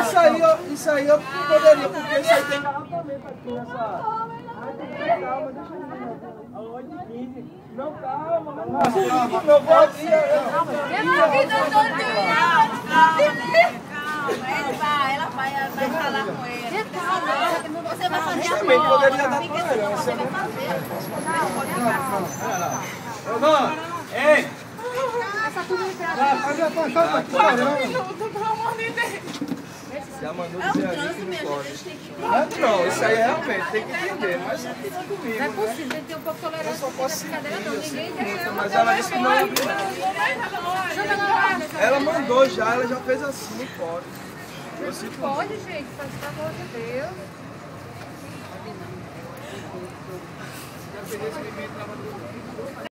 Isso aí, ó, isso aí eu não poderia, porque isso aí tem garrafamento aqui nessa. Calma, deixa eu ver. Aonde 15? Não, calma, calma. Meu vida todinha. Ele vai, ela vai, ela vai falar com ele. Você vai fazer a Também poderia dar Fica assim, você vai fazer. Não, ei! Já mandou É um dizer ali trânsito, que não pode. gente tem que Não, não, isso aí realmente tem que entender, mas não fica comigo. Não é né? possível, tem que ter um pouco de Eu tolerância só nessa posso não. Ninguém eu sinto eu muito, mas ela disse que não ia abrir. Ela mandou já, ela já fez assim, não pode. Eu sinto muito. Pode, gente, pelo amor de Deus.